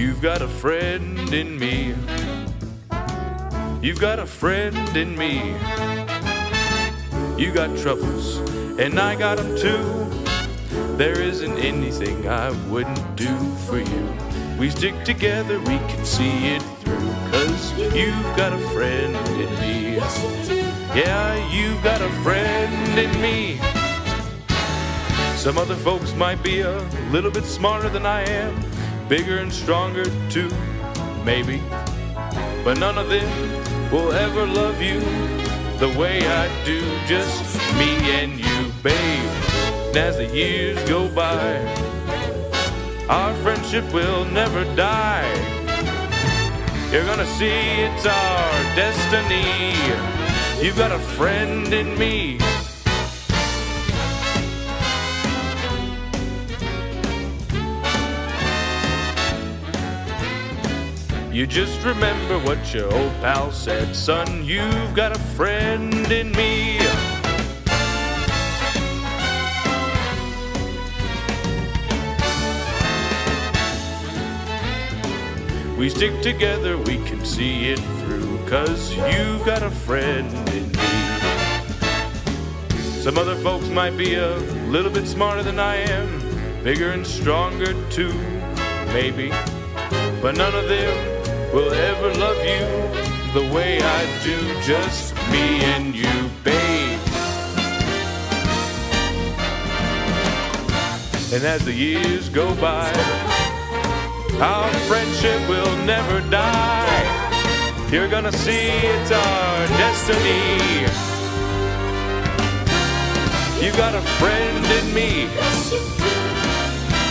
You've got a friend in me. You've got a friend in me. You got troubles, and I got them too. There isn't anything I wouldn't do for you. We stick together, we can see it through. Cause you've got a friend in me. Yeah, you've got a friend in me. Some other folks might be a little bit smarter than I am, bigger and stronger too, maybe. But none of them will ever love you the way I do, just me and you, babe. And as the years go by, our friendship will never die. You're gonna see it's our destiny. You've got a friend in me. You just remember what your old pal said, son. You've got a friend in me. We stick together, we can see it through, cause you've got a friend in me. Some other folks might be a little bit smarter than I am, bigger and stronger too, maybe. But none of them will ever love you the way I do, just me and you, babe. And as the years go by, our friendship will never die. You're gonna see it's our destiny. You've got a friend in me.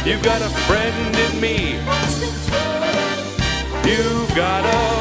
You've got a friend in me. You've got a.